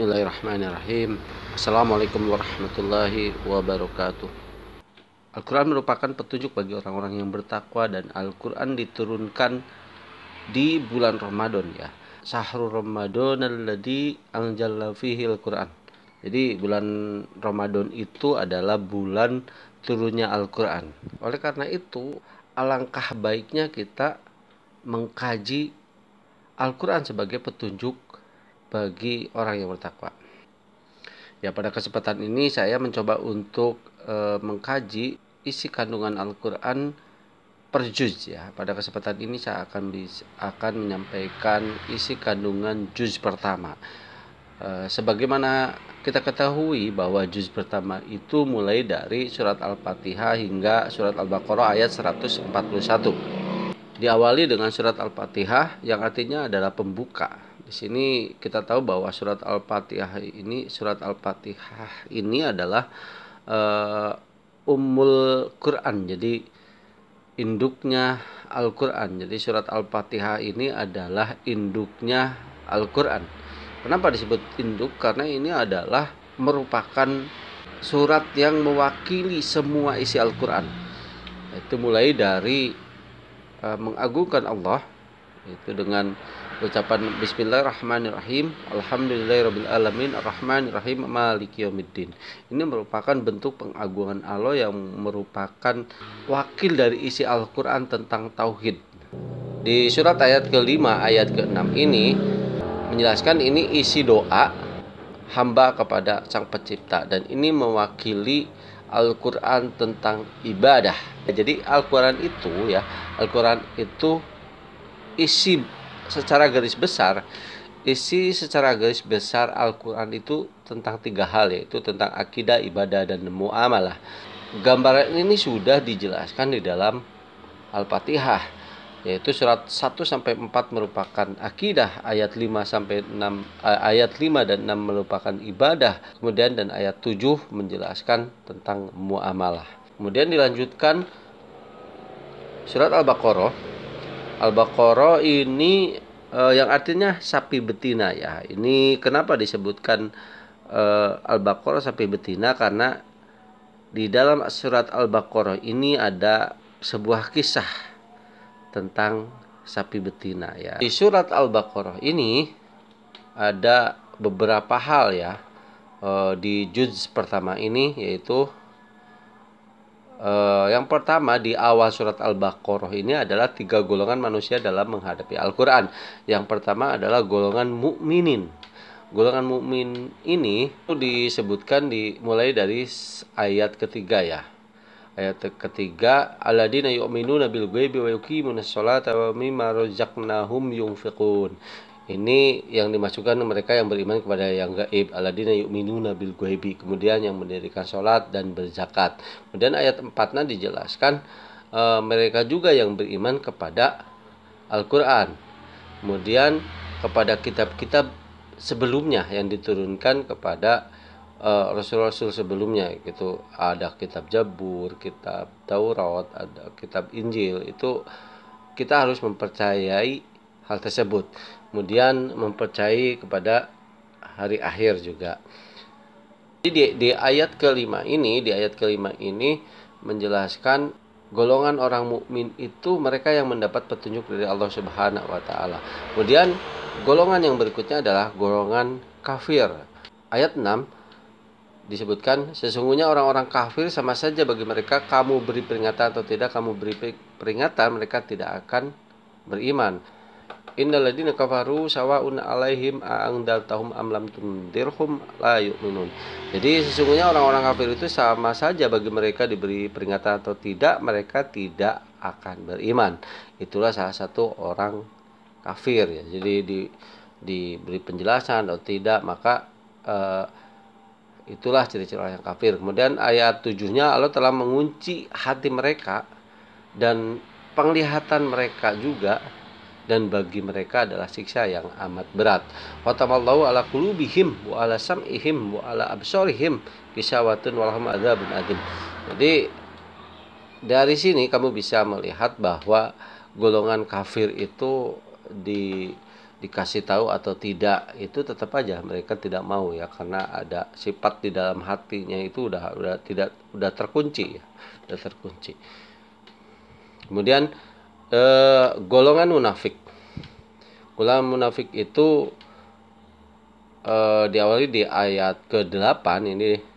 Bismillahirrahmanirrahim. Assalamualaikum warahmatullahi wabarakatuh. Al-Quran merupakan petunjuk bagi orang-orang yang bertakwa dan Al-Quran diturunkan di bulan Ramadan ya. Sahrul Ramadan alladhi anjalla fihi Al-Quran. Jadi bulan Ramadan itu adalah bulan turunnya Al-Quran. Oleh karena itu alangkah baiknya kita mengkaji Al-Quran sebagai petunjuk bagi orang yang bertakwa. Ya, pada kesempatan ini saya mencoba untuk e, mengkaji isi kandungan Al-Qur'an per juz ya. Pada kesempatan ini saya akan bis, akan menyampaikan isi kandungan juz pertama. E, sebagaimana kita ketahui bahwa juz pertama itu mulai dari surat Al-Fatihah hingga surat Al-Baqarah ayat 141. Diawali dengan surat Al-Fatihah yang artinya adalah pembuka di sini kita tahu bahwa surat Al-Fatihah ini surat Al-Fatihah ini adalah uh, Ummul Quran. Jadi induknya Al-Quran. Jadi surat Al-Fatihah ini adalah induknya Al-Quran. Kenapa disebut induk? Karena ini adalah merupakan surat yang mewakili semua isi Al-Quran. Itu mulai dari uh, mengagungkan Allah itu dengan ucapan bismillahirrahmanirrahim. Alhamdulillahirabbil arrahmanirrahim. Maliki yaumiddin. Ini merupakan bentuk pengagungan Allah yang merupakan wakil dari isi Al-Qur'an tentang tauhid. Di surat ayat kelima ayat keenam ini menjelaskan ini isi doa hamba kepada sang pencipta. Dan ini mewakili Al-Quran tentang ibadah. Jadi Al-Quran itu ya Al-Quran itu isi secara garis besar isi secara garis besar Al-Quran itu tentang tiga hal yaitu tentang akidah, ibadah, dan muamalah. Gambaran ini sudah dijelaskan di dalam Al-Fatihah yaitu surat 1 sampai 4 merupakan akidah, ayat 5 sampai 6 eh, ayat 5 dan 6 merupakan ibadah. Kemudian dan ayat 7 menjelaskan tentang muamalah. Kemudian dilanjutkan surat Al-Baqarah Al-Baqarah ini uh, yang artinya sapi betina ya. Ini kenapa disebutkan uh, Al-Baqarah sapi betina karena di dalam surat Al-Baqarah ini ada sebuah kisah tentang sapi betina ya. Di surat Al-Baqarah ini ada beberapa hal ya. Uh, di juz pertama ini yaitu Uh, yang pertama di awal surat Al-Baqarah ini adalah tiga golongan manusia dalam menghadapi Al-Qur'an. Yang pertama adalah golongan mukminin. Golongan mukmin ini itu disebutkan di mulai dari ayat ketiga ya. Ayat ketiga, alladzina yu'minuna bil ghaibi wa yuqimuna sholata wa mimma razaqnahum yunfiqun. Ini yang dimasukkan mereka yang beriman kepada yang gaib. Aladina yu'minuna bil ghaibi. Kemudian yang mendirikan sholat dan berzakat. Kemudian ayat 4 dijelaskan e, mereka juga yang beriman kepada Al-Quran. Kemudian kepada kitab-kitab sebelumnya yang diturunkan kepada uh, rasul-rasul sebelumnya gitu ada kitab Jabur, kitab Taurat, ada kitab Injil itu kita harus mempercayai hal tersebut kemudian mempercayai kepada hari akhir juga. Jadi di, di ayat kelima ini, di ayat kelima ini menjelaskan golongan orang mukmin itu mereka yang mendapat petunjuk dari Allah Subhanahu wa taala. Kemudian golongan yang berikutnya adalah golongan kafir. Ayat 6 disebutkan sesungguhnya orang-orang kafir sama saja bagi mereka kamu beri peringatan atau tidak kamu beri peringatan mereka tidak akan beriman. Innal ladina kafaru sawa'un alaihim a'angdaltahum am lam tundirhum la yu'minun. Jadi sesungguhnya orang-orang kafir itu sama saja bagi mereka diberi peringatan atau tidak, mereka tidak akan beriman. Itulah salah satu orang kafir ya. Jadi di diberi penjelasan atau tidak, maka uh, itulah ciri-ciri orang yang kafir. Kemudian ayat tujuhnya Allah telah mengunci hati mereka dan penglihatan mereka juga dan bagi mereka adalah siksa yang amat berat. Watamallahu ala qulubihim wa ala sam'ihim wa ala absarihim kisawatun walahum adzabun adim. Jadi dari sini kamu bisa melihat bahwa golongan kafir itu di dikasih tahu atau tidak itu tetap aja mereka tidak mau ya karena ada sifat di dalam hatinya itu udah udah tidak udah terkunci ya udah terkunci kemudian eh, golongan munafik golongan munafik itu eh, diawali di ayat ke-8 ini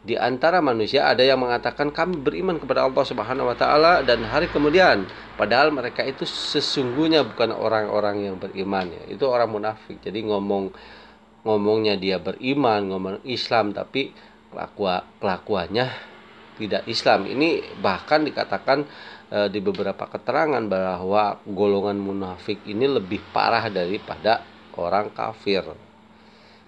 di antara manusia ada yang mengatakan kami beriman kepada Allah Subhanahu wa taala dan hari kemudian padahal mereka itu sesungguhnya bukan orang-orang yang beriman ya. Itu orang munafik. Jadi ngomong ngomongnya dia beriman, ngomong Islam tapi pelakua pelakuannya tidak Islam. Ini bahkan dikatakan e, di beberapa keterangan bahwa golongan munafik ini lebih parah daripada orang kafir.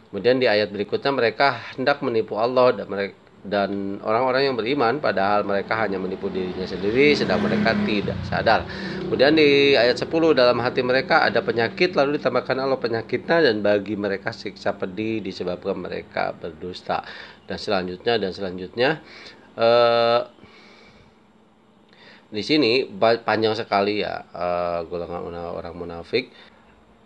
Kemudian di ayat berikutnya mereka hendak menipu Allah dan mereka dan orang-orang yang beriman padahal mereka hanya menipu dirinya sendiri sedang mereka tidak sadar. Kemudian di ayat 10 dalam hati mereka ada penyakit lalu ditambahkan Allah penyakitnya dan bagi mereka siksa pedih disebabkan mereka berdusta. Dan selanjutnya dan selanjutnya eh, di sini panjang sekali ya eh, golongan orang munafik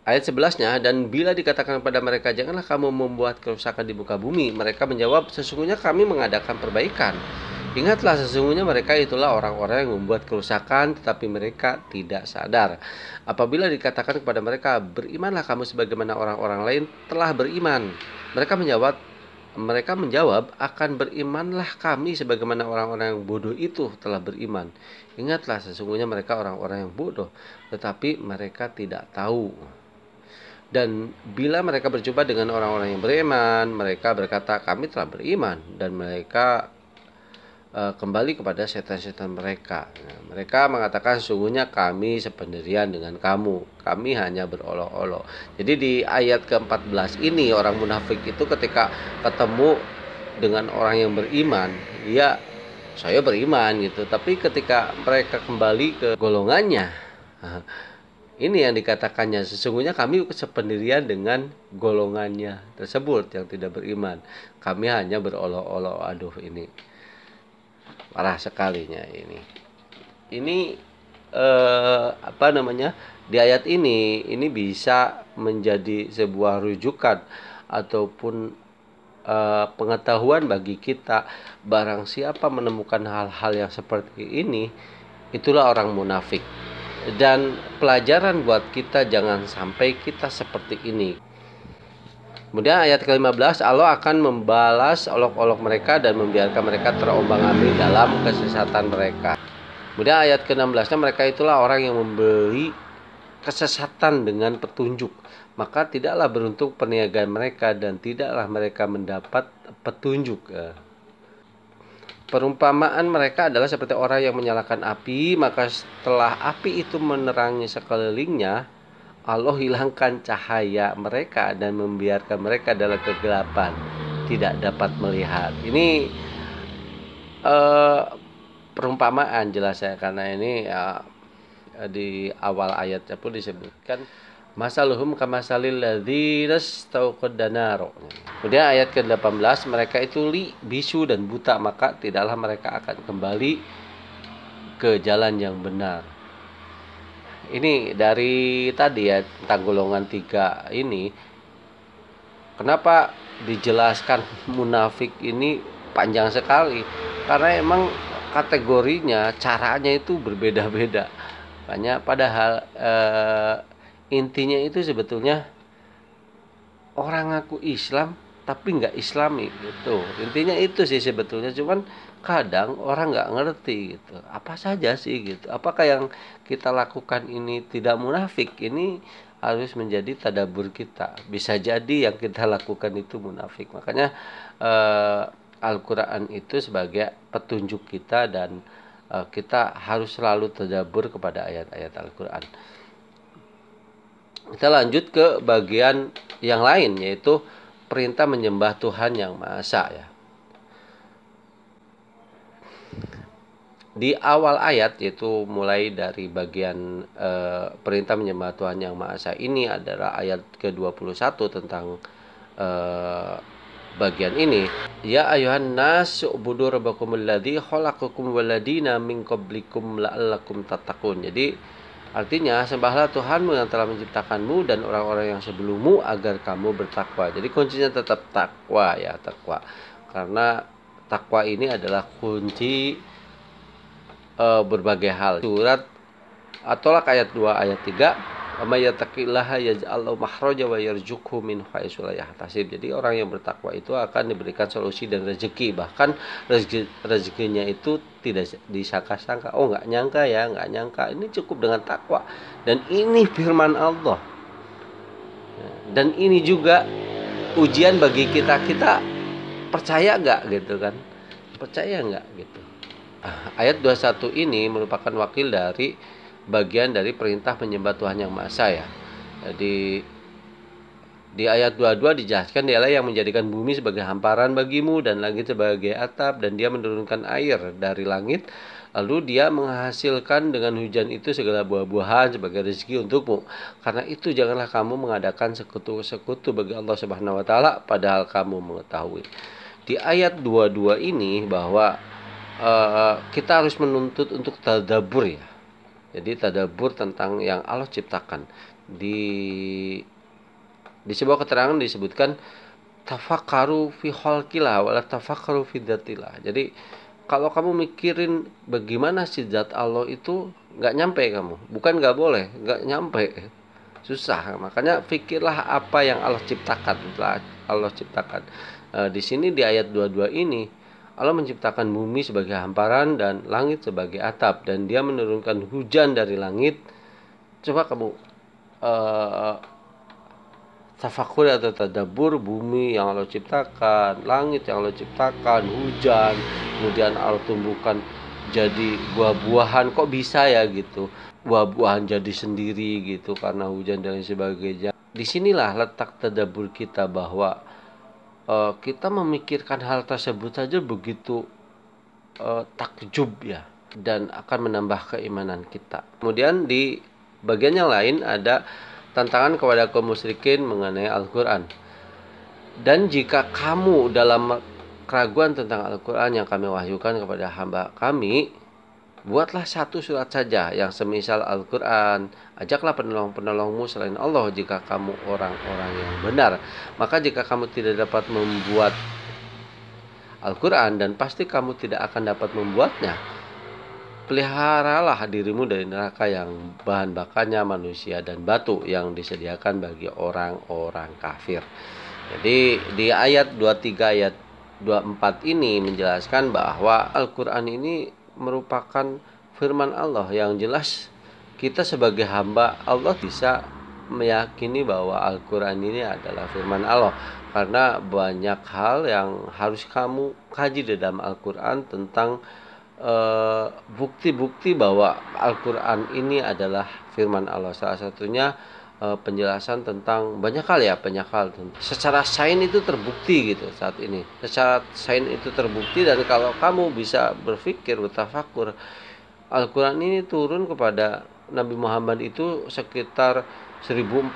Ayat 11-nya, dan bila dikatakan kepada mereka, janganlah kamu membuat kerusakan di muka bumi. Mereka menjawab, sesungguhnya kami mengadakan perbaikan. Ingatlah sesungguhnya mereka itulah orang-orang yang membuat kerusakan tetapi mereka tidak sadar. Apabila dikatakan kepada mereka, berimanlah kamu sebagaimana orang-orang lain telah beriman. Mereka menjawab, mereka menjawab, akan berimanlah kami sebagaimana orang-orang yang bodoh itu telah beriman. Ingatlah sesungguhnya mereka orang-orang yang bodoh, tetapi mereka tidak tahu. Dan bila mereka berjumpa dengan orang-orang yang beriman, mereka berkata, "Kami telah beriman," dan mereka kembali kepada setan-setan mereka. Nah, mereka mengatakan, "Sungguhnya kami sependirian dengan kamu, kami hanya berolok-olok." Jadi di ayat ke-14 ini orang munafik itu ketika ketemu dengan orang yang beriman, ya saya beriman gitu, tapi ketika mereka kembali ke golongannya ini yang dikatakannya sesungguhnya kami sependirian dengan golongannya tersebut yang tidak beriman. Kami hanya berolok-olok. Aduh ini parah sekalinya ini. Ini eh, apa namanya? Di ayat ini ini bisa menjadi sebuah rujukan ataupun eh, pengetahuan bagi kita barang siapa menemukan hal-hal yang seperti ini itulah orang munafik dan pelajaran buat kita jangan sampai kita seperti ini. Kemudian ayat ke-15 Allah akan membalas olok-olok mereka dan membiarkan mereka terombang-ambing dalam kesesatan mereka. Kemudian ayat ke-16 mereka itulah orang yang membeli kesesatan dengan petunjuk. Maka tidaklah beruntung perniagaan mereka dan tidaklah mereka mendapat petunjuk. Perumpamaan mereka adalah seperti orang yang menyalakan api, maka setelah api itu menerangi sekelilingnya, Allah hilangkan cahaya mereka dan membiarkan mereka dalam kegelapan, tidak dapat melihat. Ini uh, perumpamaan jelas ya karena ini uh, di awal ayatnya pun disebutkan Masaluhum kamasalil ladzinas danaro. Kemudian ayat ke-18 mereka itu li, bisu dan buta maka tidaklah mereka akan kembali ke jalan yang benar. Ini dari tadi ya tentang golongan tiga ini kenapa dijelaskan munafik ini panjang sekali? Karena emang kategorinya caranya itu berbeda-beda. Banyak padahal eh, intinya itu sebetulnya orang ngaku Islam tapi nggak Islami gitu. Intinya itu sih sebetulnya cuman kadang orang nggak ngerti gitu. Apa saja sih gitu? Apakah yang kita lakukan ini tidak munafik? Ini harus menjadi tadabur kita. Bisa jadi yang kita lakukan itu munafik. Makanya eh, Al-Quran itu sebagai petunjuk kita dan eh, kita harus selalu tadabur kepada ayat-ayat Al-Quran. Kita lanjut ke bagian yang lain yaitu perintah menyembah Tuhan yang Maha Esa ya. Di awal ayat yaitu mulai dari bagian e, perintah menyembah Tuhan yang Maha Esa ini adalah ayat ke-21 tentang e, bagian ini ya ayuhan nas ubudu rabbakum alladzi khalaqakum waladina min qablikum la'allakum tattaqun jadi Artinya, sembahlah Tuhanmu yang telah menciptakanmu dan orang-orang yang sebelummu agar kamu bertakwa. Jadi kuncinya tetap takwa ya, takwa. Karena takwa ini adalah kunci uh, berbagai hal. Surat Atolak ayat 2 ayat 3 yattaqillaha yaj'al mahraja wa min haitsu la yahtasib. Jadi orang yang bertakwa itu akan diberikan solusi dan rezeki. Bahkan rezeki rezekinya itu tidak disangka-sangka. Oh, nggak nyangka ya, nggak nyangka. Ini cukup dengan takwa. Dan ini firman Allah. Dan ini juga ujian bagi kita. Kita percaya nggak gitu kan? Percaya nggak gitu. Ayat 21 ini merupakan wakil dari bagian dari perintah menyembah Tuhan yang Maha Esa ya. Jadi di ayat 22 dijelaskan dialah yang menjadikan bumi sebagai hamparan bagimu dan langit sebagai atap dan dia menurunkan air dari langit lalu dia menghasilkan dengan hujan itu segala buah-buahan sebagai rezeki untukmu karena itu janganlah kamu mengadakan sekutu-sekutu bagi Allah Subhanahu wa taala padahal kamu mengetahui di ayat 22 ini bahwa uh, kita harus menuntut untuk tadabur ya jadi tadabur tentang yang Allah ciptakan. Di di sebuah keterangan disebutkan tafakaru fi khalqillah wala tafakaru fi. Jadi kalau kamu mikirin bagaimana si zat Allah itu nggak nyampe kamu. Bukan nggak boleh, nggak nyampe. Susah. Makanya pikirlah apa yang Allah ciptakan. Allah ciptakan. E, di sini di ayat 22 ini Allah menciptakan bumi sebagai hamparan dan langit sebagai atap dan dia menurunkan hujan dari langit. Coba kamu uh, tafakur atau tadabur bumi yang Allah ciptakan langit yang Allah ciptakan hujan kemudian Allah tumbuhkan jadi buah-buahan. Kok bisa ya gitu? Buah-buahan jadi sendiri gitu karena hujan dan sebagainya. Di sinilah letak tadabur kita bahwa uh, kita memikirkan hal tersebut saja begitu uh, takjub ya dan akan menambah keimanan kita. Kemudian di bagian yang lain ada tantangan kepada kaum musyrikin mengenai Al-Qur'an. Dan jika kamu dalam keraguan tentang Al-Qur'an yang kami wahyukan kepada hamba kami, Buatlah satu surat saja yang semisal Al-Quran. Ajaklah penolong-penolongmu selain Allah jika kamu orang-orang yang benar. Maka jika kamu tidak dapat membuat Al-Quran dan pasti kamu tidak akan dapat membuatnya. Peliharalah dirimu dari neraka yang bahan bakarnya manusia dan batu yang disediakan bagi orang-orang kafir. Jadi di ayat 23 ayat 24 ini menjelaskan bahwa Al-Quran ini merupakan firman Allah yang jelas kita sebagai hamba Allah bisa meyakini bahwa Al-Quran ini adalah firman Allah. Karena banyak hal yang harus kamu kaji di dalam Al-Quran tentang eh, bukti-bukti uh, bahwa Al-Quran ini adalah firman Allah. Salah satunya uh, penjelasan tentang banyak hal ya banyak hal. Secara sains itu terbukti gitu saat ini. Secara sains itu terbukti dan kalau kamu bisa berpikir bertafakur Al-Quran ini turun kepada Nabi Muhammad itu sekitar 1400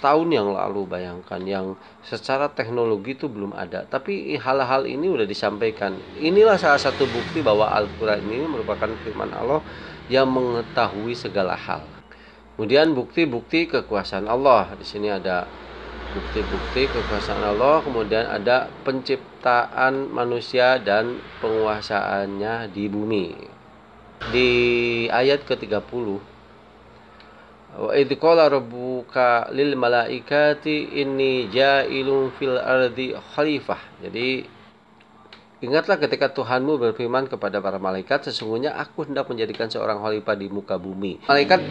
tahun yang lalu bayangkan yang secara teknologi itu belum ada. Tapi hal-hal ini sudah disampaikan. Inilah salah satu bukti bahwa Al-Quran ini merupakan firman Allah yang mengetahui segala hal Kemudian bukti-bukti kekuasaan Allah. Di sini ada bukti-bukti kekuasaan Allah, kemudian ada penciptaan manusia dan penguasaannya di bumi. Di ayat ke-30 Wa idh qala rabbuka lil malaikati inni ja'ilun fil ardi khalifah. Jadi Ingatlah ketika Tuhanmu berfirman kepada para malaikat, sesungguhnya aku hendak menjadikan seorang khalifah di muka bumi. Malaikat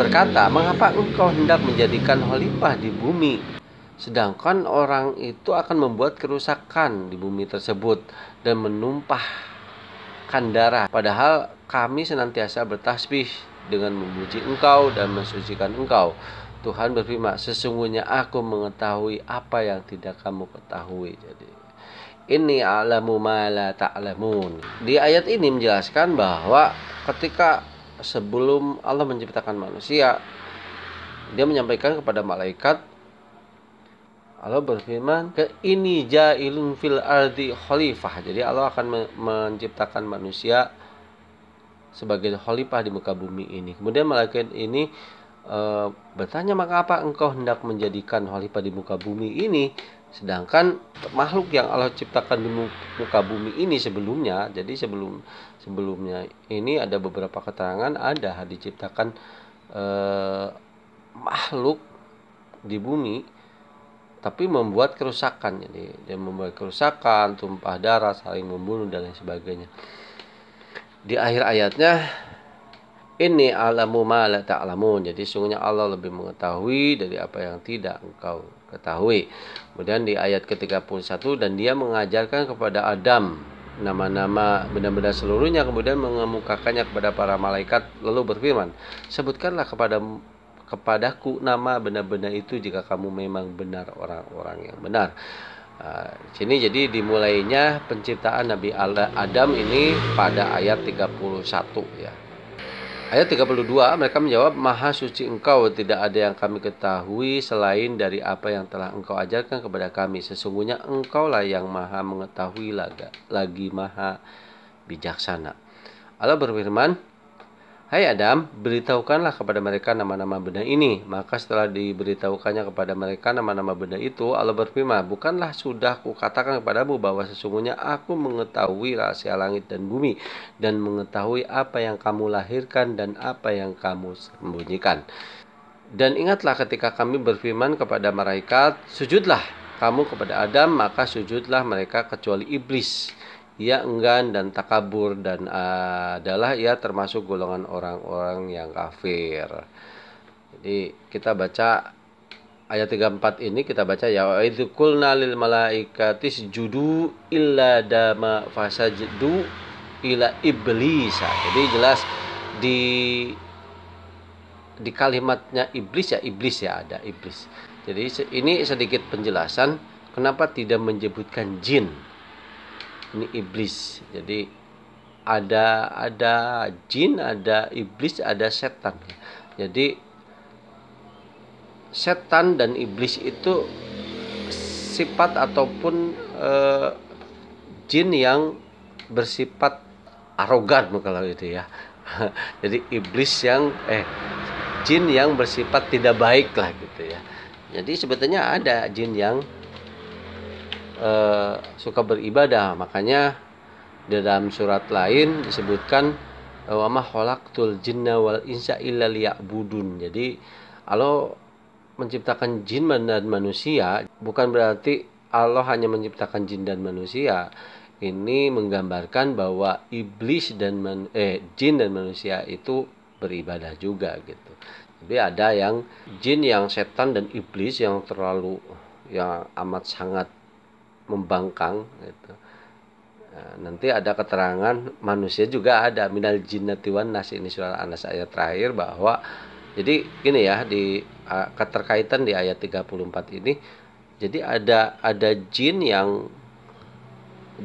berkata, mengapa engkau hendak menjadikan khalifah di bumi? Sedangkan orang itu akan membuat kerusakan di bumi tersebut dan menumpahkan darah. Padahal kami senantiasa bertasbih dengan memuji engkau dan mensucikan engkau. Tuhan berfirman, sesungguhnya aku mengetahui apa yang tidak kamu ketahui. Jadi ini alamu ma la ta'lamun. Di ayat ini menjelaskan bahwa ketika sebelum Allah menciptakan manusia, dia menyampaikan kepada malaikat Allah berfirman ke ini jailun fil ardi khalifah. Jadi Allah akan menciptakan manusia sebagai khalifah di muka bumi ini. Kemudian malaikat ini e, bertanya, "Maka apa engkau hendak menjadikan khalifah di muka bumi ini?" Sedangkan makhluk yang Allah ciptakan di muka bumi ini sebelumnya, jadi sebelum sebelumnya ini ada beberapa keterangan ada diciptakan eh, makhluk di bumi tapi membuat kerusakan. Jadi dia membuat kerusakan tumpah darah saling membunuh dan lain sebagainya. Di akhir ayatnya ini alamu ma la ta'lamun. Jadi sungguhnya Allah lebih mengetahui dari apa yang tidak engkau ketahui kemudian di ayat ke-31 dan dia mengajarkan kepada Adam nama-nama benda-benda seluruhnya kemudian mengemukakannya kepada para malaikat lalu berfirman sebutkanlah kepada kepadaku nama benda-benda itu jika kamu memang benar orang-orang yang benar. Uh, sini jadi dimulainya penciptaan Nabi Adam ini pada ayat 31 ya. Ayat 32 mereka menjawab Maha suci engkau tidak ada yang kami ketahui selain dari apa yang telah engkau ajarkan kepada kami sesungguhnya engkau lah yang maha mengetahui lagi maha bijaksana. Allah berfirman Hai Adam, beritahukanlah kepada mereka nama-nama benda ini. Maka setelah diberitahukannya kepada mereka nama-nama benda itu, Allah berfirman, Bukanlah sudah kukatakan kepadamu bahwa sesungguhnya aku mengetahui rahasia langit dan bumi, dan mengetahui apa yang kamu lahirkan dan apa yang kamu sembunyikan. Dan ingatlah ketika kami berfirman kepada malaikat, Sujudlah kamu kepada Adam, maka sujudlah mereka kecuali iblis ia enggan dan takabur dan adalah ia termasuk golongan orang-orang yang kafir. Jadi kita baca ayat 34 ini kita baca ya kulna lil malaikati illa dama fasajdu ila iblis. Jadi jelas di di kalimatnya iblis ya iblis ya ada iblis. Jadi ini sedikit penjelasan kenapa tidak menyebutkan jin ini iblis. Jadi ada ada jin ada iblis ada setan. Jadi setan dan iblis itu sifat ataupun e, jin yang bersifat arogan kalau itu ya. Jadi iblis yang eh jin yang bersifat tidak baik lah gitu ya. Jadi sebetulnya ada jin yang uh, suka beribadah makanya dalam surat lain disebutkan wa ma khalaqtul jinna wal insa illa liya'budun. Jadi Allah menciptakan jin dan manusia bukan berarti Allah hanya menciptakan jin dan manusia. Ini menggambarkan bahwa iblis dan man, eh jin dan manusia itu beribadah juga gitu. Jadi ada yang jin yang setan dan iblis yang terlalu yang amat sangat membangkang gitu. Nah, nanti ada keterangan manusia juga ada. Minal jinnati wan nas ini surah Anas ayat terakhir bahwa jadi gini ya di keterkaitan di ayat 34 ini jadi ada ada jin yang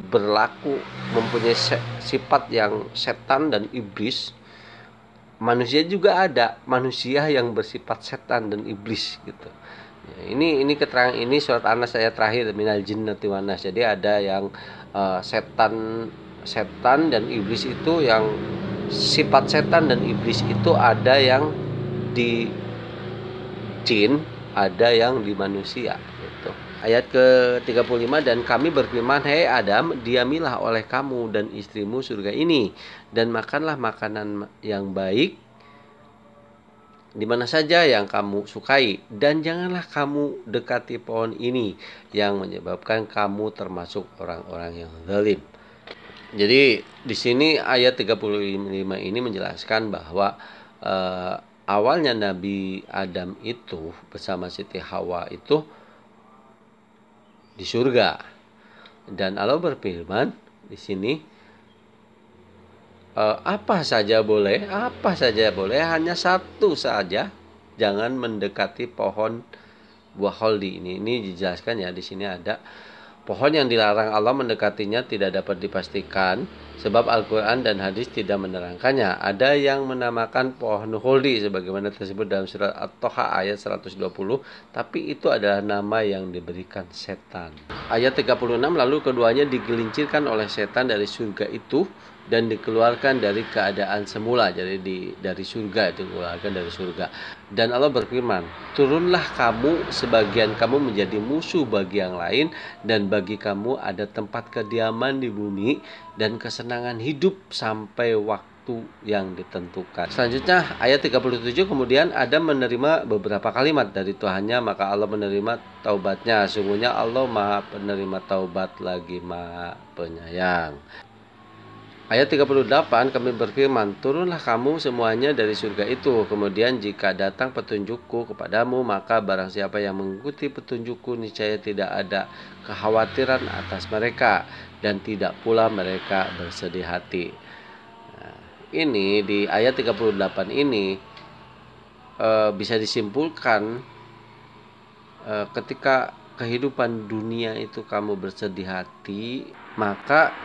berlaku mempunyai sifat yang setan dan iblis. Manusia juga ada manusia yang bersifat setan dan iblis gitu ini ini keterangan ini surat Anas saya terakhir minal jinnati wanas. Jadi ada yang uh, setan setan dan iblis itu yang sifat setan dan iblis itu ada yang di jin, ada yang di manusia gitu. Ayat ke-35 dan kami berfirman, "Hei Adam, diamilah oleh kamu dan istrimu surga ini dan makanlah makanan yang baik di mana saja yang kamu sukai dan janganlah kamu dekati pohon ini yang menyebabkan kamu termasuk orang-orang yang zalim. Jadi di sini ayat 35 ini menjelaskan bahwa uh, awalnya Nabi Adam itu bersama Siti Hawa itu di surga. Dan Allah berfirman di sini apa saja boleh, apa saja boleh, hanya satu saja. Jangan mendekati pohon buah holdi ini. Ini dijelaskan ya di sini ada pohon yang dilarang Allah mendekatinya tidak dapat dipastikan sebab Al-Quran dan hadis tidak menerangkannya. Ada yang menamakan pohon holdi sebagaimana tersebut dalam surat At-Toha ayat 120, tapi itu adalah nama yang diberikan setan. Ayat 36 lalu keduanya digelincirkan oleh setan dari surga itu dan dikeluarkan dari keadaan semula jadi di dari surga dikeluarkan dari surga dan Allah berfirman turunlah kamu sebagian kamu menjadi musuh bagi yang lain dan bagi kamu ada tempat kediaman di bumi dan kesenangan hidup sampai waktu yang ditentukan. Selanjutnya ayat 37 kemudian Adam menerima beberapa kalimat dari Tuhannya maka Allah menerima taubatnya. Sungguhnya Allah Maha penerima taubat lagi Maha penyayang. Ayat 38 kami berfirman, Turunlah kamu semuanya dari surga itu. Kemudian jika datang petunjukku kepadamu, maka barang siapa yang mengikuti petunjukku, niscaya tidak ada kekhawatiran atas mereka. Dan tidak pula mereka bersedih hati. Nah, ini di ayat 38 ini e, bisa disimpulkan e, ketika kehidupan dunia itu kamu bersedih hati, maka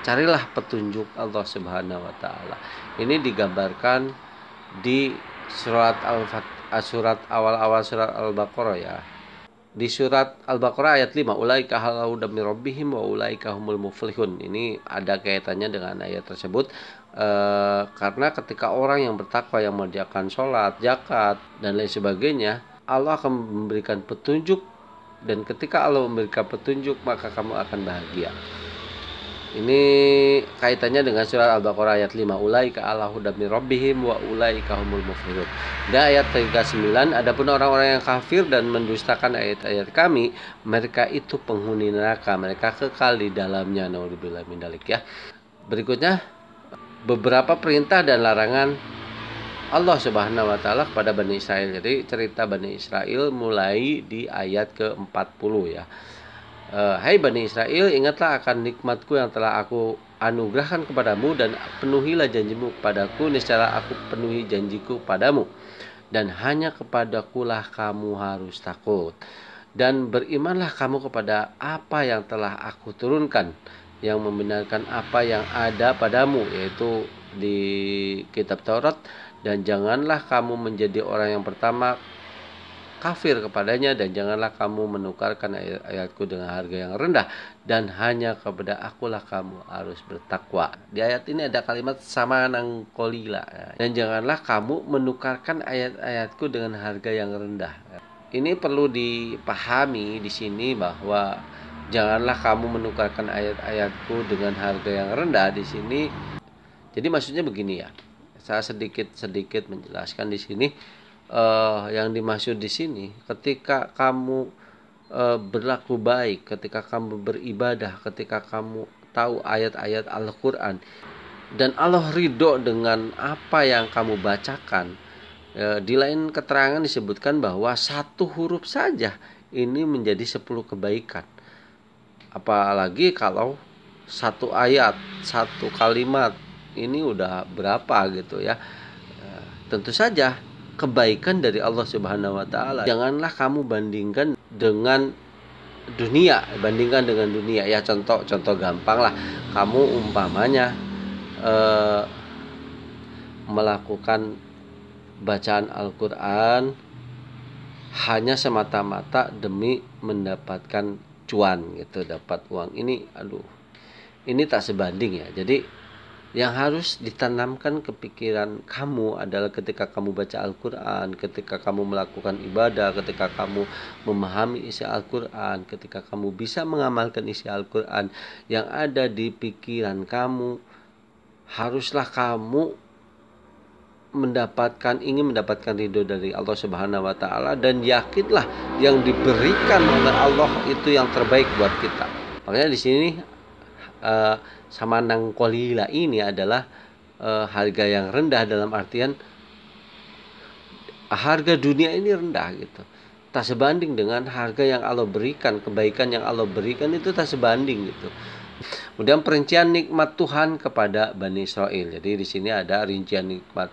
carilah petunjuk Allah Subhanahu wa taala. Ini digambarkan di surat al surat awal-awal surat Al-Baqarah ya. Di surat Al-Baqarah ayat 5, ulaika halau dami rabbihim wa ulaika humul muflihun. Ini ada kaitannya dengan ayat tersebut e, karena ketika orang yang bertakwa yang mengerjakan sholat, zakat dan lain sebagainya, Allah akan memberikan petunjuk dan ketika Allah memberikan petunjuk maka kamu akan bahagia. Ini kaitannya dengan surat Al-Baqarah ayat 5. Ulaika ala hudami rabbihim wa ulaika humul muflihun. Dan ayat 39, adapun orang-orang yang kafir dan mendustakan ayat-ayat kami, mereka itu penghuni neraka, mereka kekal di dalamnya. Nauzubillah min dalik ya. Berikutnya beberapa perintah dan larangan Allah Subhanahu wa taala kepada Bani Israel. Jadi cerita Bani Israel mulai di ayat ke-40 ya. Uh, Hai Bani Israel, ingatlah akan nikmatku yang telah aku anugerahkan kepadamu dan penuhilah janjimu kepadaku, niscaya aku penuhi janjiku padamu. Dan hanya kepadakulah kamu harus takut. Dan berimanlah kamu kepada apa yang telah aku turunkan, yang membenarkan apa yang ada padamu, yaitu di kitab Taurat. Dan janganlah kamu menjadi orang yang pertama kafir kepadanya dan janganlah kamu menukarkan ayat-ayatku dengan harga yang rendah dan hanya kepada akulah kamu harus bertakwa. Di ayat ini ada kalimat sama nang kolila dan janganlah kamu menukarkan ayat-ayatku dengan harga yang rendah. Ini perlu dipahami di sini bahwa janganlah kamu menukarkan ayat-ayatku dengan harga yang rendah di sini. Jadi maksudnya begini ya. Saya sedikit-sedikit menjelaskan di sini uh, yang dimaksud di sini ketika kamu uh, berlaku baik, ketika kamu beribadah, ketika kamu tahu ayat-ayat Al-Qur'an dan Allah ridho dengan apa yang kamu bacakan. E, di lain keterangan disebutkan bahwa satu huruf saja ini menjadi sepuluh kebaikan. Apalagi kalau satu ayat, satu kalimat ini udah berapa gitu ya. Tentu saja kebaikan dari Allah Subhanahu wa taala. Janganlah kamu bandingkan dengan dunia, bandingkan dengan dunia. Ya contoh contoh gampang lah. Kamu umpamanya eh, melakukan bacaan Al-Qur'an hanya semata-mata demi mendapatkan cuan gitu, dapat uang. Ini aduh. Ini tak sebanding ya. Jadi yang harus ditanamkan kepikiran kamu adalah ketika kamu baca Al-Quran, ketika kamu melakukan ibadah, ketika kamu memahami isi Al-Quran, ketika kamu bisa mengamalkan isi Al-Quran yang ada di pikiran kamu, haruslah kamu mendapatkan ingin mendapatkan ridho dari Allah Subhanahu wa taala dan yakinlah yang diberikan oleh Allah itu yang terbaik buat kita. Makanya di sini uh, Samanang Kolila ini adalah uh, harga yang rendah dalam artian harga dunia ini rendah gitu. Tak sebanding dengan harga yang Allah berikan, kebaikan yang Allah berikan itu tak sebanding gitu. Kemudian perincian nikmat Tuhan kepada Bani Israel. Jadi di sini ada rincian nikmat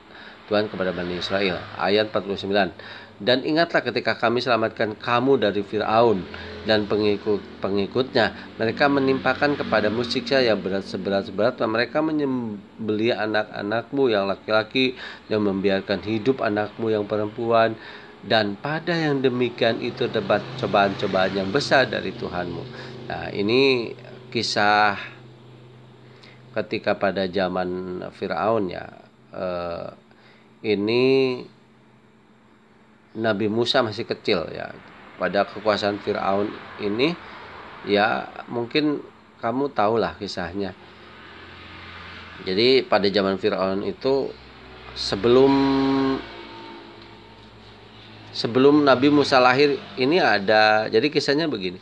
Tuhan kepada Bani Israel. Ayat 49. Dan ingatlah ketika kami selamatkan kamu dari Fir'aun dan pengikut-pengikutnya. Mereka menimpakan kepadamu siksa yang berat seberat-seberat. Mereka menyembeli anak-anakmu yang laki-laki dan membiarkan hidup anakmu yang perempuan. Dan pada yang demikian itu dapat cobaan-cobaan yang besar dari Tuhanmu. Nah ini kisah ketika pada zaman Firaun ya uh, ini Nabi Musa masih kecil ya. Pada kekuasaan Firaun ini ya mungkin kamu tahulah kisahnya. Jadi pada zaman Firaun itu sebelum sebelum Nabi Musa lahir ini ada jadi kisahnya begini.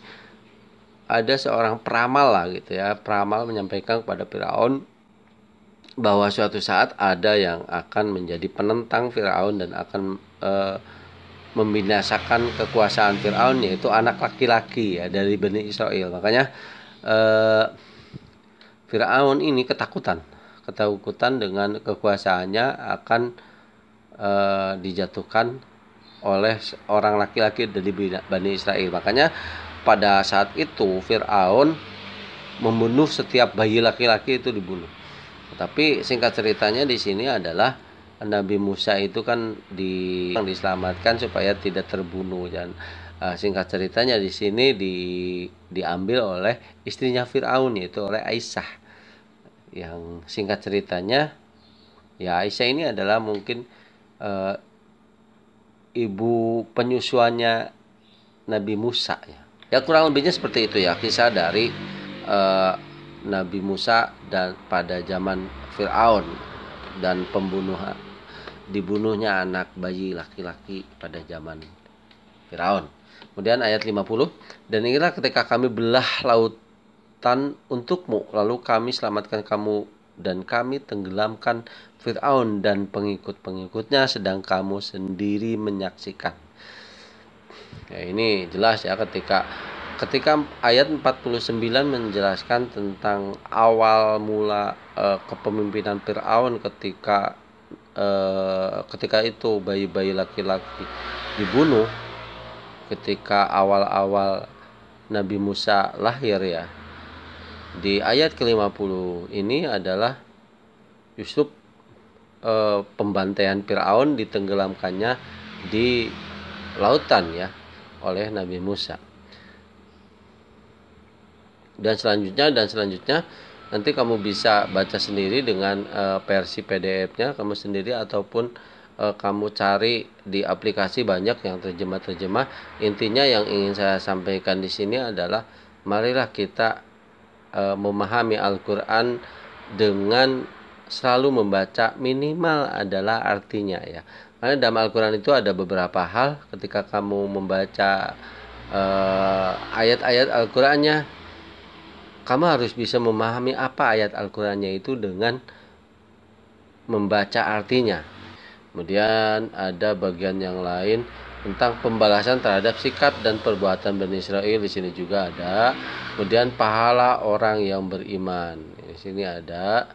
Ada seorang peramal lah gitu ya. Peramal menyampaikan kepada Firaun bahwa suatu saat ada yang akan menjadi penentang Firaun dan akan e, membinasakan kekuasaan Firaun yaitu anak laki-laki ya dari Bani Israel makanya e, Firaun ini ketakutan ketakutan dengan kekuasaannya akan e, dijatuhkan oleh orang laki-laki dari Bani Israel. Makanya pada saat itu Fir'aun membunuh setiap bayi laki-laki itu dibunuh. Tapi singkat ceritanya di sini adalah Nabi Musa itu kan di diselamatkan supaya tidak terbunuh dan uh, singkat ceritanya di sini di diambil oleh istrinya Firaun yaitu oleh Aisyah. Yang singkat ceritanya ya Aisyah ini adalah mungkin uh, ibu penyusuannya Nabi Musa ya. Ya kurang lebihnya seperti itu ya kisah dari uh, Nabi Musa dan pada zaman Firaun dan pembunuh dibunuhnya anak bayi laki-laki pada zaman Firaun. Kemudian ayat 50 dan inilah ketika kami belah lautan untukmu lalu kami selamatkan kamu dan kami tenggelamkan Fir'aun dan pengikut-pengikutnya sedang kamu sendiri menyaksikan. Ya, ini jelas ya ketika ketika ayat 49 menjelaskan tentang awal mula e, kepemimpinan Firaun ketika e, ketika itu bayi-bayi laki-laki dibunuh ketika awal-awal Nabi Musa lahir ya di ayat ke-50 ini adalah Yusuf e, pembantaian Firaun ditenggelamkannya di lautan ya oleh Nabi Musa. Dan selanjutnya dan selanjutnya nanti kamu bisa baca sendiri dengan e, versi PDF-nya kamu sendiri ataupun e, kamu cari di aplikasi banyak yang terjemah-terjemah. Intinya yang ingin saya sampaikan di sini adalah marilah kita e, memahami Al-Qur'an dengan selalu membaca minimal adalah artinya ya. Karena dalam Al-Qur'an itu ada beberapa hal ketika kamu membaca ayat-ayat uh, Al-Qur'annya kamu harus bisa memahami apa ayat Al-Qur'annya itu dengan membaca artinya. Kemudian ada bagian yang lain tentang pembalasan terhadap sikap dan perbuatan Bani Israel di sini juga ada. Kemudian pahala orang yang beriman. Di sini ada.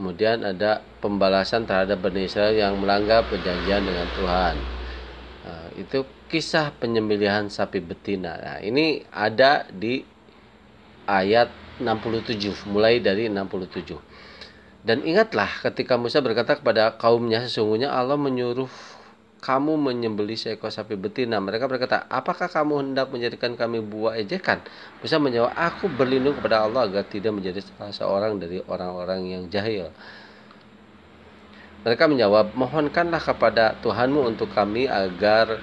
Kemudian ada pembalasan terhadap Bani Israel yang melanggar perjanjian dengan Tuhan. Nah, itu kisah penyembelihan sapi betina. Nah, ini ada di ayat 67, mulai dari 67. Dan ingatlah ketika Musa berkata kepada kaumnya sesungguhnya Allah menyuruh kamu menyembeli seekor sapi betina. Mereka berkata, apakah kamu hendak menjadikan kami buah ejekan? Musa menjawab, aku berlindung kepada Allah agar tidak menjadi salah seorang dari orang-orang yang jahil. Mereka menjawab, mohonkanlah kepada Tuhanmu untuk kami agar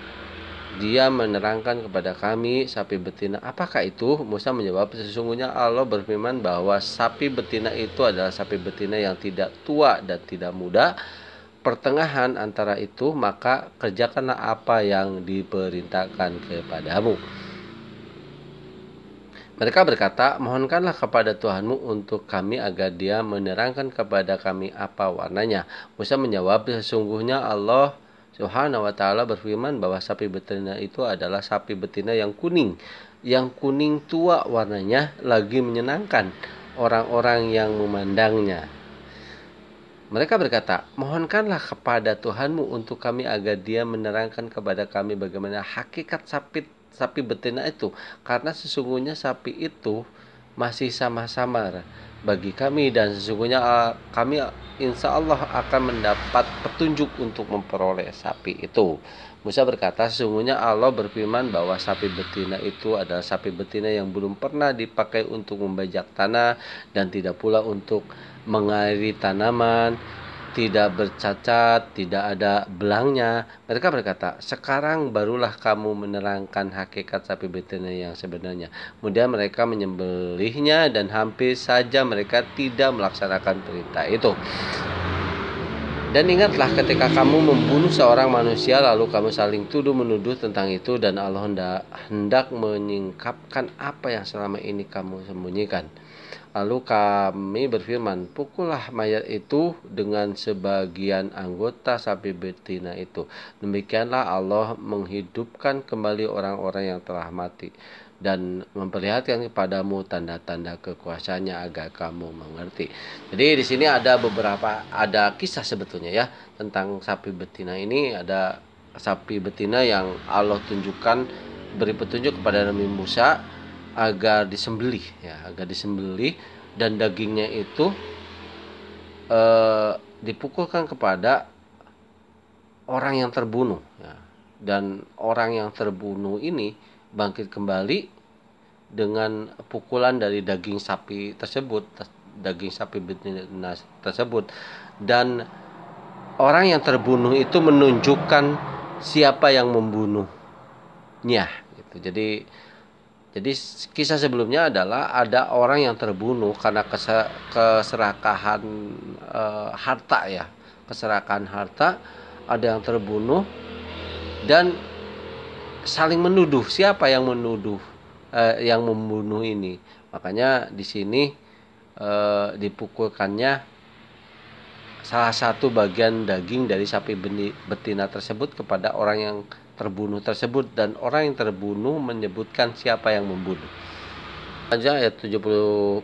dia menerangkan kepada kami sapi betina. Apakah itu? Musa menjawab, sesungguhnya Allah berfirman bahwa sapi betina itu adalah sapi betina yang tidak tua dan tidak muda pertengahan antara itu maka kerjakanlah apa yang diperintahkan kepadamu. Mereka berkata, mohonkanlah kepada Tuhanmu untuk kami agar dia menerangkan kepada kami apa warnanya. Musa menjawab, sesungguhnya Allah Subhanahu wa taala berfirman bahwa sapi betina itu adalah sapi betina yang kuning, yang kuning tua warnanya lagi menyenangkan orang-orang yang memandangnya. Mereka berkata, mohonkanlah kepada Tuhanmu untuk kami agar dia menerangkan kepada kami bagaimana hakikat sapi, sapi betina itu. Karena sesungguhnya sapi itu masih sama-sama bagi kami dan sesungguhnya ah, kami insya Allah akan mendapat petunjuk untuk memperoleh sapi itu. Musa berkata, sesungguhnya Allah berfirman bahwa sapi betina itu adalah sapi betina yang belum pernah dipakai untuk membajak tanah dan tidak pula untuk mengairi tanaman, tidak bercacat, tidak ada belangnya. Mereka berkata, sekarang barulah kamu menerangkan hakikat sapi betina yang sebenarnya. Kemudian mereka menyembelihnya dan hampir saja mereka tidak melaksanakan perintah itu. Dan ingatlah ketika kamu membunuh seorang manusia lalu kamu saling tuduh menuduh tentang itu dan Allah hendak, menyingkapkan apa yang selama ini kamu sembunyikan. Lalu kami berfirman, pukullah mayat itu dengan sebagian anggota sapi betina itu. Demikianlah Allah menghidupkan kembali orang-orang yang telah mati dan memperlihatkan kepadamu tanda-tanda kekuasaannya agar kamu mengerti. Jadi di sini ada beberapa ada kisah sebetulnya ya tentang sapi betina ini ada sapi betina yang Allah tunjukkan beri petunjuk kepada Nabi Musa agar disembelih ya agar disembelih. Dan dagingnya itu eh, dipukulkan kepada orang yang terbunuh ya. dan orang yang terbunuh ini bangkit kembali dengan pukulan dari daging sapi tersebut daging sapi betina tersebut. Dan orang yang terbunuh itu menunjukkan siapa yang membunuhnya gitu. Jadi jadi kisah sebelumnya adalah ada orang yang terbunuh karena keserakahan e, harta ya. Keserakahan harta ada yang terbunuh dan saling menuduh. Siapa yang menuduh eh, yang membunuh ini? Makanya di sini eh, dipukulkannya salah satu bagian daging dari sapi betina tersebut kepada orang yang terbunuh tersebut dan orang yang terbunuh menyebutkan siapa yang membunuh. Aja ayat 74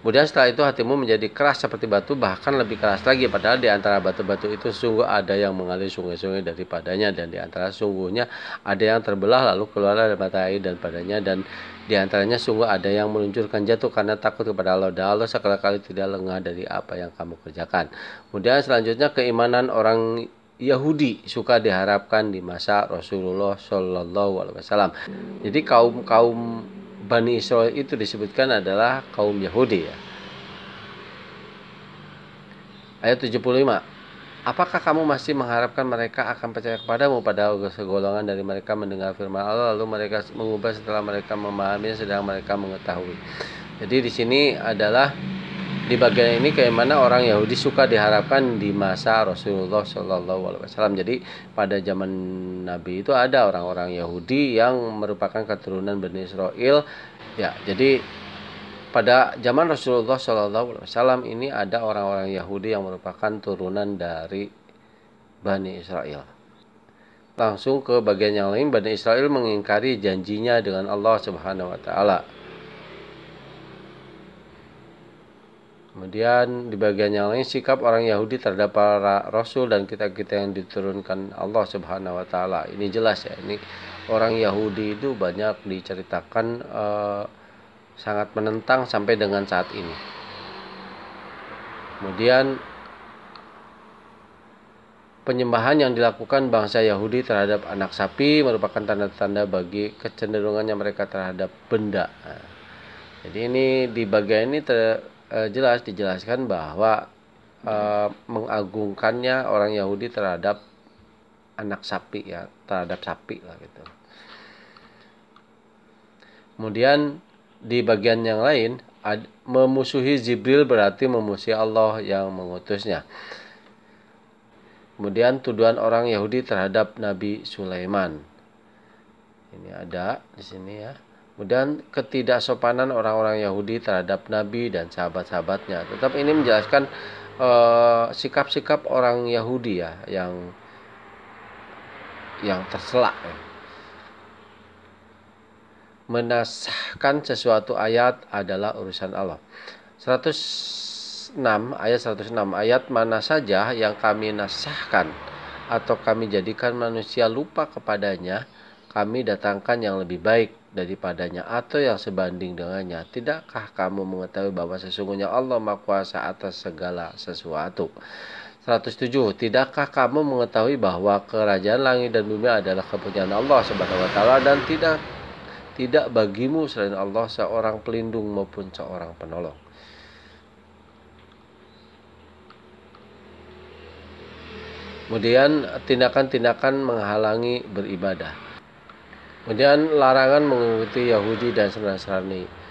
kemudian setelah itu hatimu menjadi keras seperti batu bahkan lebih keras lagi padahal di antara batu-batu itu sungguh ada yang mengalir sungai-sungai daripadanya dan di antara sungguhnya ada yang terbelah lalu keluar dari mata air dan padanya dan di antaranya sungguh ada yang meluncurkan jatuh karena takut kepada Allah dan Allah sekali-kali tidak lengah dari apa yang kamu kerjakan. Kemudian selanjutnya keimanan orang Yahudi suka diharapkan di masa Rasulullah Shallallahu Alaihi Wasallam. Jadi kaum kaum Bani Israel itu disebutkan adalah kaum Yahudi ya. Ayat 75. Apakah kamu masih mengharapkan mereka akan percaya kepadamu pada segolongan dari mereka mendengar firman Allah lalu mereka mengubah setelah mereka memahami sedang mereka mengetahui. Jadi di sini adalah di bagian ini kayak mana orang Yahudi suka diharapkan di masa Rasulullah Shallallahu Alaihi Wasallam. Jadi pada zaman Nabi itu ada orang-orang Yahudi yang merupakan keturunan Bani Israel. Ya, jadi pada zaman Rasulullah Shallallahu Alaihi Wasallam ini ada orang-orang Yahudi yang merupakan turunan dari Bani Israel. Langsung ke bagian yang lain, Bani Israel mengingkari janjinya dengan Allah Subhanahu Wa Taala Kemudian di bagian yang lain sikap orang Yahudi terhadap para rasul dan kita-kita yang diturunkan Allah Subhanahu wa taala. Ini jelas ya. Ini orang Yahudi itu banyak diceritakan eh, sangat menentang sampai dengan saat ini. Kemudian penyembahan yang dilakukan bangsa Yahudi terhadap anak sapi merupakan tanda-tanda bagi kecenderungannya mereka terhadap benda. Nah, jadi ini di bagian ini ter, uh, jelas dijelaskan bahwa uh, mengagungkannya orang Yahudi terhadap anak sapi ya terhadap sapi lah gitu. Kemudian di bagian yang lain ad, memusuhi Jibril berarti memusuhi Allah yang mengutusnya. Kemudian tuduhan orang Yahudi terhadap Nabi Sulaiman. Ini ada di sini ya. Kemudian ketidaksopanan orang-orang Yahudi terhadap Nabi dan sahabat-sahabatnya. Tetap ini menjelaskan eh, sikap-sikap uh, orang Yahudi ya yang yang terselak. Menasahkan sesuatu ayat adalah urusan Allah. 106 ayat 106 ayat mana saja yang kami nasahkan atau kami jadikan manusia lupa kepadanya kami datangkan yang lebih baik daripadanya atau yang sebanding dengannya. Tidakkah kamu mengetahui bahwa sesungguhnya Allah Maha Kuasa atas segala sesuatu? 107. Tidakkah kamu mengetahui bahwa kerajaan langit dan bumi adalah kepunyaan Allah Subhanahu wa taala dan tidak tidak bagimu selain Allah seorang pelindung maupun seorang penolong. Kemudian tindakan-tindakan menghalangi beribadah. Kemudian larangan mengikuti Yahudi dan Nasrani.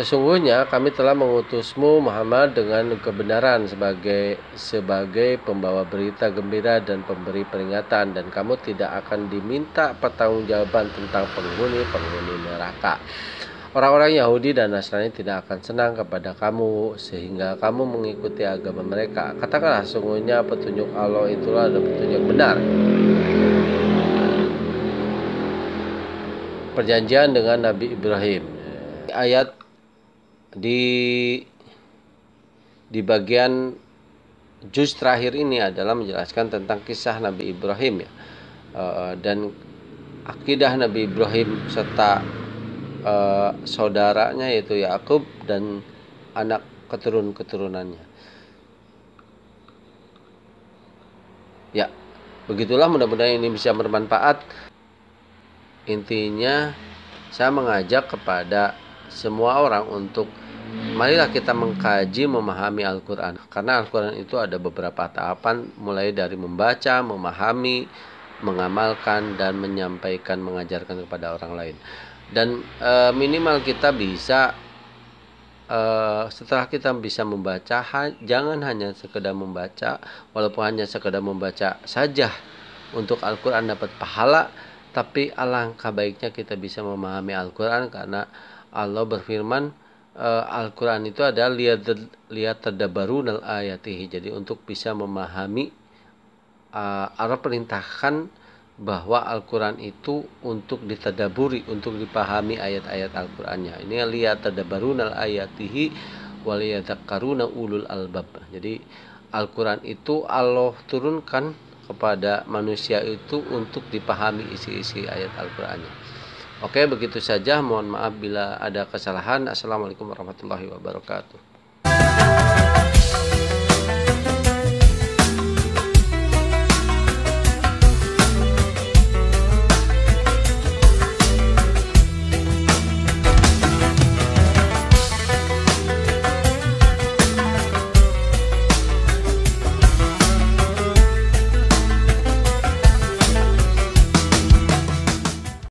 Sesungguhnya kami telah mengutusmu Muhammad dengan kebenaran sebagai sebagai pembawa berita gembira dan pemberi peringatan dan kamu tidak akan diminta pertanggungjawaban tentang penghuni-penghuni neraka. Orang-orang Yahudi dan Nasrani tidak akan senang kepada kamu sehingga kamu mengikuti agama mereka. Katakanlah sungguhnya petunjuk Allah itulah adalah petunjuk benar. Perjanjian dengan Nabi Ibrahim. Ayat di di bagian juz terakhir ini adalah menjelaskan tentang kisah Nabi Ibrahim ya uh, dan akidah Nabi Ibrahim serta uh, saudaranya yaitu Yakub dan anak keturun keturunannya ya begitulah mudah-mudahan ini bisa bermanfaat. Intinya saya mengajak kepada semua orang untuk marilah kita mengkaji memahami Al-Quran. Karena Al-Quran itu ada beberapa tahapan mulai dari membaca, memahami, mengamalkan dan menyampaikan mengajarkan kepada orang lain dan e, minimal kita bisa e, setelah kita bisa membaca ha, jangan hanya sekedar membaca walaupun hanya sekedar membaca saja untuk Al-Quran dapat pahala tapi alangkah baiknya kita bisa memahami Al-Quran karena Allah berfirman uh, Al-Quran itu adalah lihat lihat tadabarun al ayatihi. Jadi untuk bisa memahami uh, perintahkan bahwa Al-Quran itu untuk ditadaburi, untuk dipahami ayat-ayat Al-Qurannya. Ini lihat tadabarun al ayatihi waliyadakaruna ulul albab. Jadi Al-Quran itu Allah turunkan kepada manusia itu untuk dipahami isi-isi ayat Al-Qurannya. Oke, begitu saja. Mohon maaf bila ada kesalahan. Assalamualaikum warahmatullahi wabarakatuh.